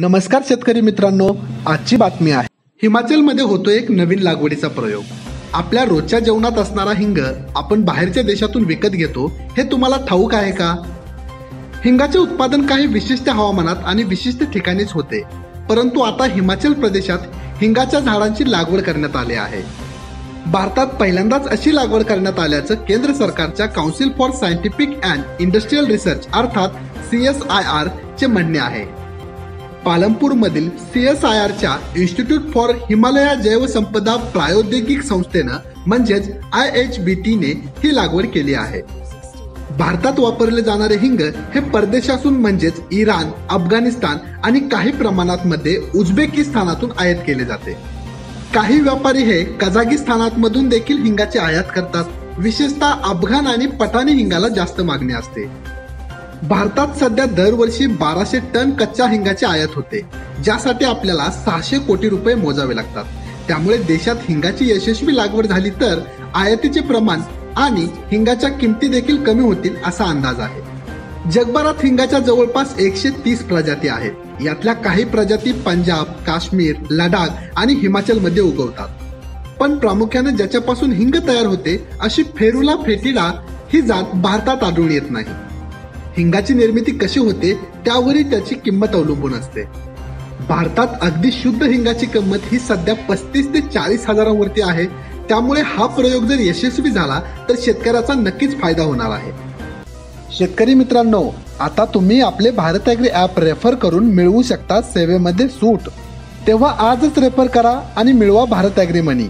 नमस्कार शेतकरी मित्रांनो आजची बातमी आहे. हिमाचलमध्ये होतो एक नवीन लागवडीचा प्रयोग. आपल्या रोजच्या जेवणात असणारा हिंग आपण बाहेरच्या देशातून विकत घेतो हे तुम्हाला ठाऊक आहे का? हिंगाचे उत्पादन काही विशिष्ट हवामानात आणि विशिष्ट ठिकाणीच होते परंतु आता हिमाचल प्रदेशात हिंगाच्या झाडांची लागवड करण्यात आली आहे. भारतात पहिल्यांदाच अशी लागवड करण्यात आल्याचं केंद्र सरकारच्या council for scientific and industrial research अर्थात सी एस आय आर चे म्हणणे आहे. पालमपूरमधील सी एस आय आरच्या इन्स्टिट्यूट फॉर हिमालया जैवसंपदा प्रायोगिक संस्थेनं म्हणजेच आय एच बी टीने ही लागवड केली आहे. भारतात वापरले जाणारे हिंग हे परदेशातून म्हणजेच इराण अफगाणिस्तान आणि काही प्रमाणात मध्ये उझबेकिस्तानातून आयात केले जाते. काही व्यापारी हे कझागिस्तानात मधून देखील हिंगाची आयात करतात. विशेषतः अफगाण आणि पठाणी हिंगाला जास्त मागणी असते. भारतात सध्या दरवर्षी बाराशे टन कच्च्या हिंगाची आयात होते ज्यासाठी आपल्याला सहाशे कोटी रुपये मोजावे लागतात. त्यामुळे देशात हिंगाची यशस्वी लागवड झाली तर आयातीचे प्रमाण आणि हिंगाच्या किमती देखील कमी होतील असा अंदाज आहे. जगभरात हिंगाच्या जवळपास एकशे तीस प्रजाती आहेत. यातल्या काही प्रजाती पंजाब काश्मीर लडाख आणि हिमाचलमध्ये उगवतात. पण प्रामुख्याने ज्याच्यापासून हिंग तयार होते अशी फेरुला फेटिडा ही जात भारतात आढळून येत नाही. हिंगाची निर्मिती कशी होते त्यावरही त्याची किंमत अवलंबून असते. भारतात अगदी शुद्ध हिंगाची किंमत ही सध्या पस्तीस ते चाळीस हजारांवरती आहे. त्यामुळे हा प्रयोग जर यशस्वी झाला तर शेतकऱ्याचा नक्कीच फायदा होणार आहे. शेतकरी मित्रांनो आता तुम्ही आपले भारत ॲग्री ॲप रेफर करून मिळवू शकता सेवेमध्ये सूट. तेव्हा आजच रेफर करा आणि मिळवा भारत ॲग्री मनी.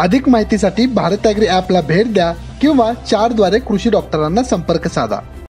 अधिक माहितीसाठी भारत ॲग्री ॲपला भेट द्या किंवा चारद्वारे कृषी डॉक्टरांना संपर्क साधा.